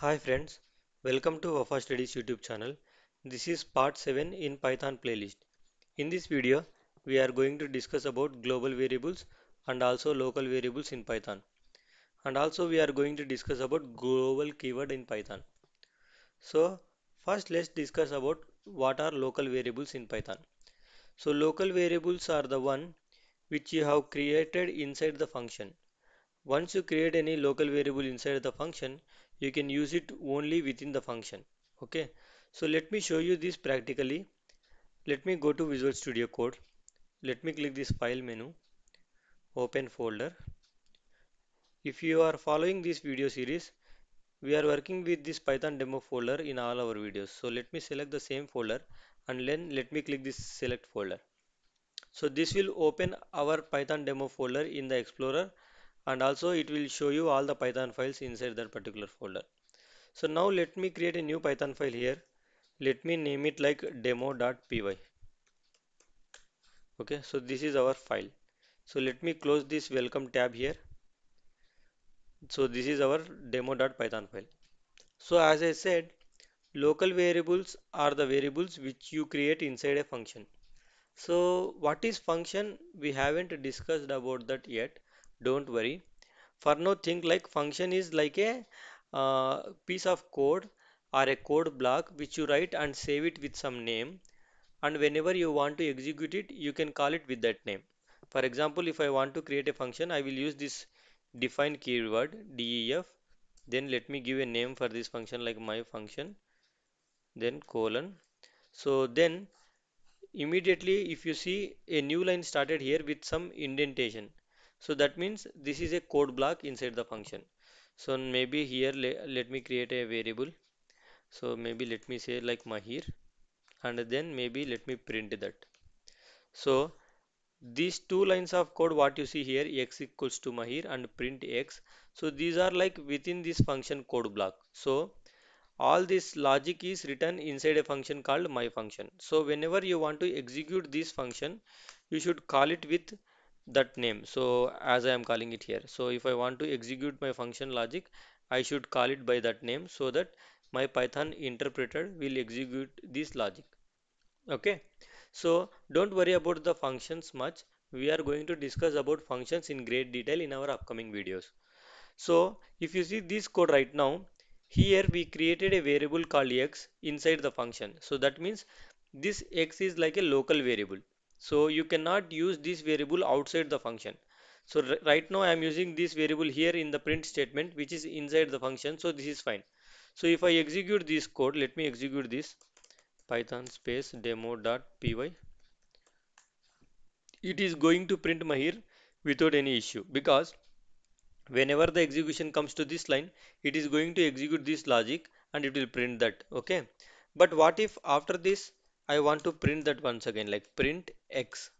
Hi friends, welcome to Wafa Studies YouTube channel. This is part 7 in Python playlist. In this video, we are going to discuss about global variables and also local variables in Python. And also we are going to discuss about global keyword in Python. So first let's discuss about what are local variables in Python. So local variables are the one which you have created inside the function. Once you create any local variable inside the function, you can use it only within the function. Okay, so let me show you this practically. Let me go to Visual Studio Code. Let me click this file menu, open folder. If you are following this video series, we are working with this Python demo folder in all our videos. So let me select the same folder and then let me click this select folder. So this will open our Python demo folder in the Explorer and also it will show you all the Python files inside that particular folder. So now let me create a new Python file here. Let me name it like demo.py. Okay, so this is our file. So let me close this welcome tab here. So this is our demo.python file. So as I said, local variables are the variables which you create inside a function. So what is function? We haven't discussed about that yet. Don't worry. For now, think like function is like a uh, piece of code or a code block which you write and save it with some name. And whenever you want to execute it, you can call it with that name. For example, if I want to create a function, I will use this define keyword def. Then let me give a name for this function like my function. Then colon. So then immediately if you see a new line started here with some indentation so that means this is a code block inside the function. So maybe here le let me create a variable. So maybe let me say like mahir and then maybe let me print that. So these two lines of code what you see here x equals to mahir and print x. So these are like within this function code block. So all this logic is written inside a function called my function. So whenever you want to execute this function you should call it with that name. So as I am calling it here. So if I want to execute my function logic I should call it by that name so that my Python interpreter will execute this logic. Okay? So don't worry about the functions much. We are going to discuss about functions in great detail in our upcoming videos. So if you see this code right now, here we created a variable called x inside the function. So that means this x is like a local variable. So you cannot use this variable outside the function. So right now I am using this variable here in the print statement which is inside the function. So this is fine. So if I execute this code, let me execute this python space demo.py. It is going to print Mahir without any issue because whenever the execution comes to this line it is going to execute this logic and it will print that okay but what if after this I want to print that once again like print x.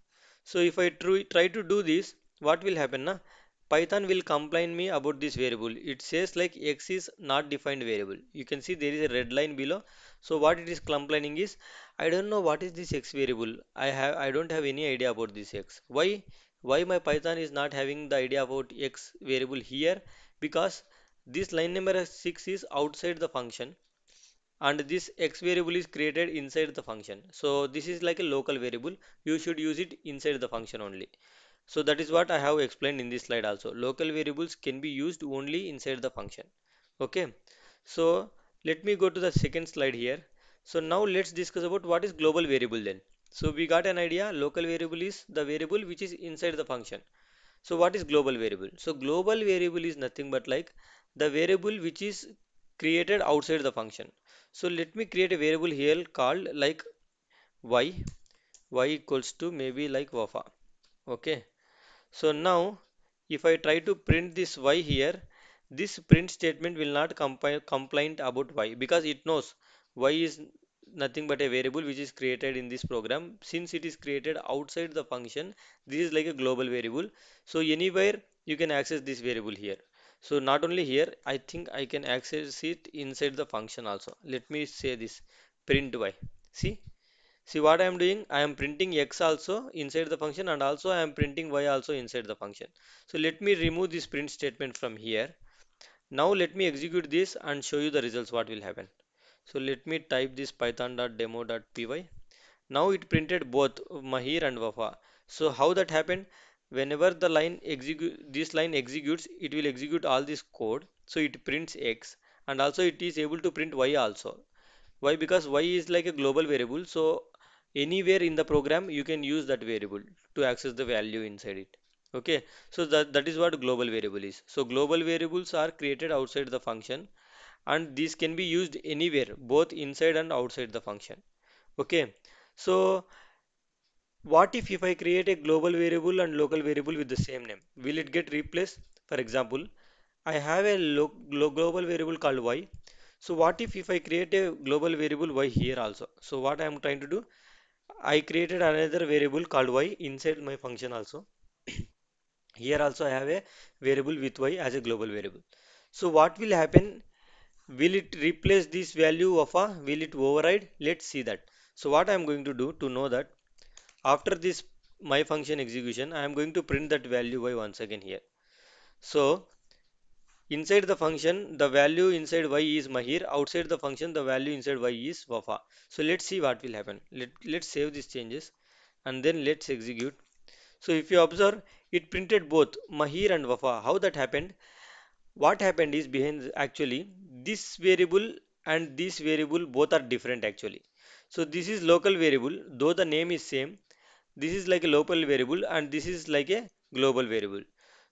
So if I try, to do this what will happen na? Python will complain me about this variable. It says like x is not defined variable. You can see there is a red line below. So what it is complaining is I don't know what is this x variable. I have I don't have any idea about this x. Why why my python is not having the idea about x variable here? Because this line number 6 is outside the function and this x variable is created inside the function. So this is like a local variable. You should use it inside the function only. So that is what i have explained in this slide also. Local variables can be used only inside the function. Okay? So let me go to the second slide here. So now let's discuss about what is global variable then. So we got an idea. Local variable is the variable which is inside the function. So what is global variable? So global variable is nothing but like the variable which is created outside the function. So let me create a variable here called like y y equals to maybe like wafa okay. So now if I try to print this y here this print statement will not compile complaint about y because it knows y is nothing but a variable which is created in this program. Since it is created outside the function this is like a global variable. So anywhere you can access this variable here so not only here I think I can access it inside the function also let me say this print y see see what I am doing I am printing x also inside the function and also I am printing y also inside the function so let me remove this print statement from here Now let me execute this and show you the results what will happen. So let me type this python.demo.py. Now it printed both Mahir and Wafa. So how that happened? Whenever the line execute this line executes, it will execute all this code. So it prints X and also it is able to print Y also. Why? Because Y is like a global variable. So anywhere in the program you can use that variable to access the value inside it. Okay. So that, that is what global variable is. So global variables are created outside the function and these can be used anywhere both inside and outside the function okay so what if if I create a global variable and local variable with the same name? Will it get replaced? For example I have a global variable called y. So what if if I create a global variable y here also? So what I am trying to do? I created another variable called y inside my function also. Here also I have a variable with y as a global variable. So what will happen? Will it replace this value of a, will it override? Let's see that. So what I am going to do to know that after this my function execution, I am going to print that value y once again here. So inside the function, the value inside y is Mahir, outside the function, the value inside y is Wafa. So let's see what will happen. Let, let's save these changes and then let's execute. So if you observe, it printed both Mahir and Wafa. How that happened? what happened is behind actually this variable and this variable both are different actually so this is local variable though the name is same this is like a local variable and this is like a global variable.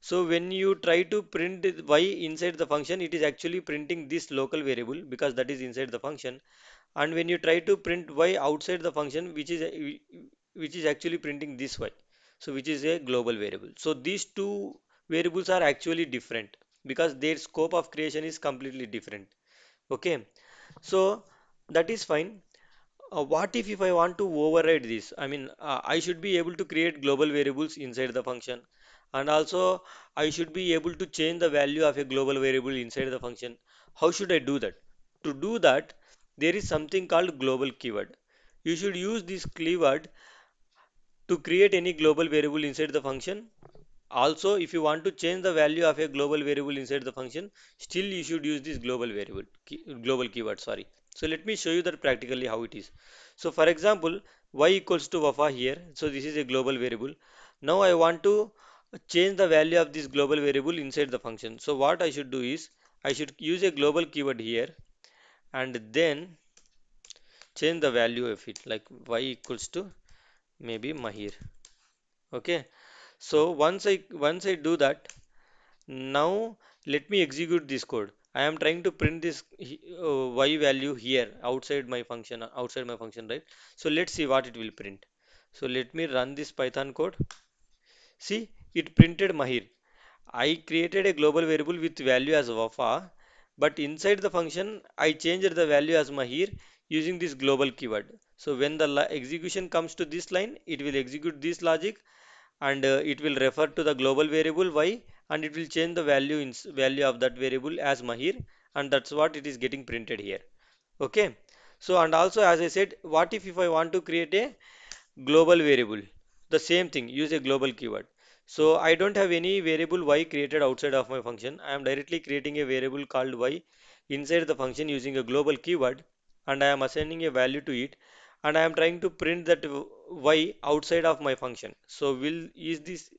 So when you try to print y inside the function it is actually printing this local variable because that is inside the function. And when you try to print y outside the function which is which is actually printing this y. So which is a global variable. So these two variables are actually different because their scope of creation is completely different. Okay. So that is fine uh, what if if I want to override this? I mean uh, I should be able to create global variables inside the function. And also I should be able to change the value of a global variable inside the function. How should I do that? To do that there is something called global keyword. You should use this keyword to create any global variable inside the function. Also, if you want to change the value of a global variable inside the function, still you should use this global variable, key, global keyword, sorry. So let me show you that practically how it is. So for example, y equals to wafa here. So this is a global variable. Now I want to change the value of this global variable inside the function. So what I should do is, I should use a global keyword here and then change the value of it like y equals to maybe mahir. Okay. So once I once I do that, now let me execute this code. I am trying to print this uh, y value here outside my function outside my function right. So let's see what it will print. So let me run this Python code. See it printed Mahir. I created a global variable with value as Wafa, but inside the function I changed the value as Mahir using this global keyword. So when the execution comes to this line, it will execute this logic and uh, it will refer to the global variable y and it will change the value in value of that variable as Mahir and that's what it is getting printed here. Okay? So and also as I said what if if I want to create a global variable? The same thing use a global keyword. So I don't have any variable y created outside of my function. I am directly creating a variable called y inside the function using a global keyword and I am assigning a value to it and I am trying to print that y outside of my function. So will is this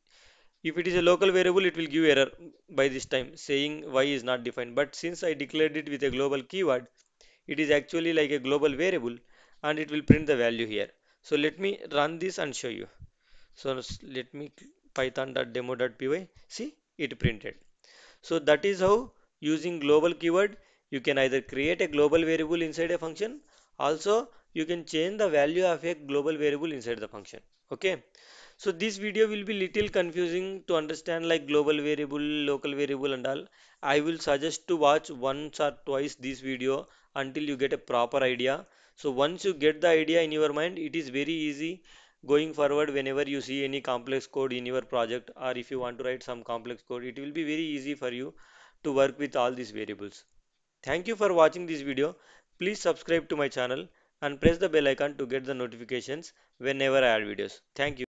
if it is a local variable it will give error by this time saying y is not defined but since I declared it with a global keyword it is actually like a global variable and it will print the value here. So let me run this and show you. So let me python.demo.py see it printed. So that is how using global keyword you can either create a global variable inside a function also you can change the value of a global variable inside the function okay so this video will be little confusing to understand like global variable local variable and all. I will suggest to watch once or twice this video until you get a proper idea. So once you get the idea in your mind it is very easy going forward whenever you see any complex code in your project or if you want to write some complex code it will be very easy for you to work with all these variables. Thank you for watching this video. Please subscribe to my channel and press the bell icon to get the notifications whenever I add videos. Thank you